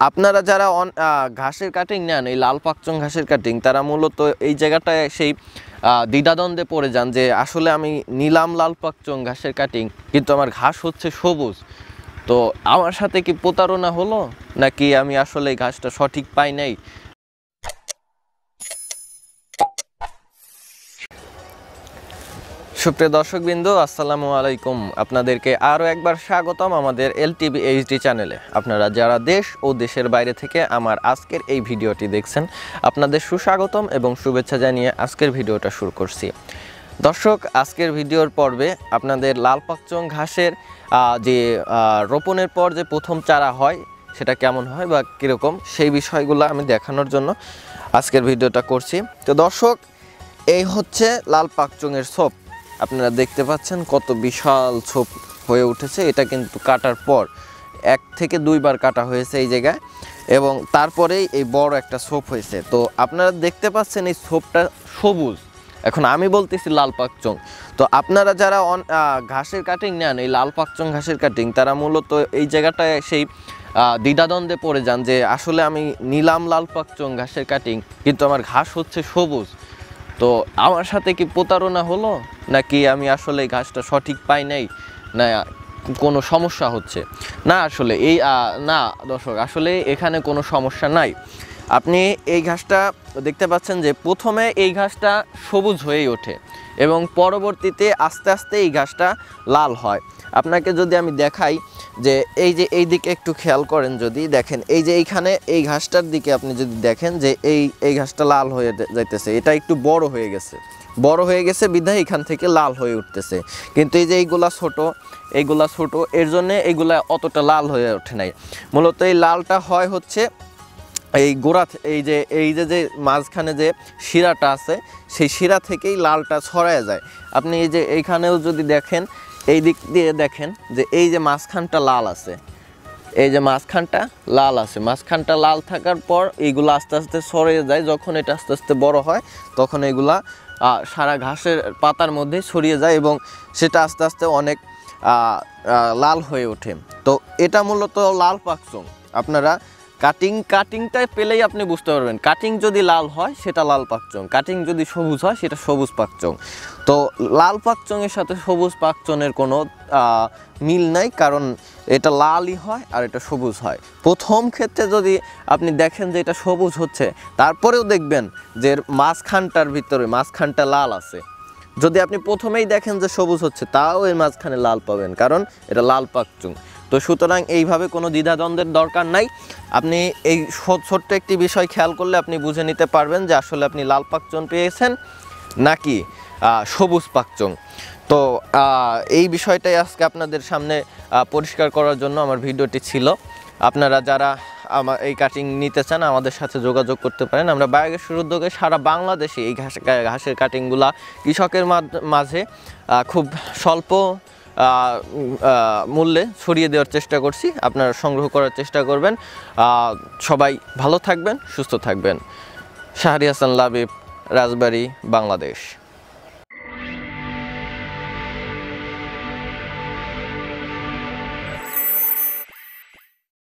আপনারা যারা অন- ঘাসের কাটিং নেন, এই লাল পাকচং ঘাসের কাটিং তারা মূলত এই জায়গাটায় সেই দ্বিধাদ্বন্দ্বে পড়ে যান যে আসলে আমি নিলাম লাল পাকচং ঘাসের কাটিং কিন্তু আমার ঘাস হচ্ছে সবুজ। তো আমার সাথে কি প্রতারণা হলো? নাকি আমি আসলে ঘাসটা সঠিক পাই নাই? সুপ্রিয় দর্শকবৃন্দ, আসসালামু আলাইকুম। আপনাদেরকে আরও একবার স্বাগতম আমাদের এল টিভি এইচডি চ্যানেলে। আপনারা যারা দেশ ও দেশের বাইরে থেকে আমার আজকের এই ভিডিওটি দেখছেন, আপনাদের সুস্বাগতম এবং শুভেচ্ছা জানিয়ে আজকের ভিডিওটা শুরু করছি। দর্শক, আজকের ভিডিওর পর্বে আপনাদের লাল পাকচং ঘাসের যে রোপণের পর যে প্রথম চারা হয়, সেটা কেমন হয় বা কীরকম, সেই বিষয়গুলো আমি দেখানোর জন্য আজকের ভিডিওটা করছি। তো দর্শক, এই হচ্ছে লাল পাকচংয়ের ছোপ। আপনারা দেখতে পাচ্ছেন কত বিশাল ছোপ হয়ে উঠেছে। এটা কিন্তু কাটার পর এক থেকে দুইবার কাটা হয়েছে এই জায়গায় এবং তারপরেই এই বড় একটা ছোপ হয়েছে। তো আপনারা দেখতে পাচ্ছেন এই ছোপটা সবুজ। এখন আমি বলতেছি লাল পাকচং তো আপনারা যারা ঘাসের কাটিং নেন, এই লাল পাকচং ঘাসের কাটিং তারা মূলত এই জায়গাটায় সেই দ্বিধাদ্বন্দ্বে পড়ে যান যে আসলে আমি নিলাম লাল পাকচং ঘাসের কাটিং কিন্তু আমার ঘাস হচ্ছে সবুজ। তো আমার সাথে কি প্রতারণা হলো? নাকি আমি আসলে গাছটা সঠিক পাই নাই? না, কোনো সমস্যা হচ্ছে? না, আসলে এই না, দর্শক, আসলে এখানে কোনো সমস্যা নাই। আপনি এই ঘাসটা দেখতে পাচ্ছেন যে প্রথমে এই ঘাসটা সবুজ হয়েই ওঠে। এবং পরবর্তীতে আস্তে আস্তে এই ঘাসটা লাল হয়। আপনাকে যদি আমি দেখাই যে এই যে এই দিকে একটু খেয়াল করেন যদি দেখেন, এই যে এইখানে এই ঘাসটার দিকে আপনি যদি দেখেন যে এই এই ঘাসটা লাল হয়ে যাইতেছে, এটা একটু বড় হয়ে গেছে। বড় হয়ে গেছে বিধায় এখান থেকে লাল হয়ে উঠতেছে। কিন্তু এই যে এইগুলা ছোট এইগুলা ছোট, এর জন্য এইগুলা অতটা লাল হয়ে ওঠে নাই। মূলত এই লালটা হয় হচ্ছে এই গোড়া এই যে এই যে যে মাঝখানে যে শিরাটা আছে, সেই শিরা থেকেই লালটা ছড়ায় যায়। আপনি এই যে এইখানেও যদি দেখেন, এই দিক দিয়ে দেখেন যে এই যে মাঝখানটা লাল আছে, এই যে মাঝখানটা লাল আছে। মাঝখানটা লাল থাকার পর এইগুলো আস্তে আস্তে ছড়িয়ে যায়, যখন এটা আস্তে আস্তে বড় হয়, তখন এগুলা সারা ঘাসের পাতার মধ্যে ছড়িয়ে যায় এবং সেটা আস্তে আস্তে অনেক লাল হয়ে ওঠে। তো এটা মূলত লাল পাকচং আপনারা কাটিং কাটিংটা পেলেই আপনি বুঝতে পারবেন। কাটিং যদি লাল হয়, সেটা লাল পাকচং। কাটিং যদি সবুজ হয়, সেটা সবুজ পাকচং। তো লাল পাকচংয়ের সাথে সবুজ পাকচনের কোনো মিল নাই, কারণ এটা লালই হয় আর এটা সবুজ হয়। প্রথম ক্ষেত্রে যদি আপনি দেখেন যে এটা সবুজ হচ্ছে, তারপরেও দেখবেন যে মাঝখানটার ভিতরে, মাঝখানটা লাল আছে। যদি আপনি প্রথমেই দেখেন যে সবুজ হচ্ছে, তাও এর মাঝখানে লাল পাবেন, কারণ এটা লাল পাকচুং। তো সুতরাং এইভাবে কোনো দ্বিধাদ্বন্দ্বের দরকার নাই। আপনি এই ছোট্ট একটি বিষয় খেয়াল করলে আপনি বুঝে নিতে পারবেন যে আসলে আপনি লাল পাকচন পেয়েছেন নাকি সবুজ পাকচং তো এই বিষয়টাই আজকে আপনাদের সামনে পরিষ্কার করার জন্য আমার ভিডিওটি ছিল। আপনারা যারা আমার এই কাটিং নিতে চান আমাদের সাথে যোগাযোগ করতে পারেন। আমরা বায়োগ্যাসের উদ্যোগে সারা বাংলাদেশে এই ঘাস, ঘাসের কাটিংগুলা কৃষকের মাঝে খুব স্বল্প মূল্যে ছড়িয়ে দেওয়ার চেষ্টা করছি। আপনারা সংগ্রহ করার চেষ্টা করবেন। সবাই ভালো থাকবেন, সুস্থ থাকবেন। শাহরি হাসান লাবিব, রাজবাড়ি, বাংলাদেশ।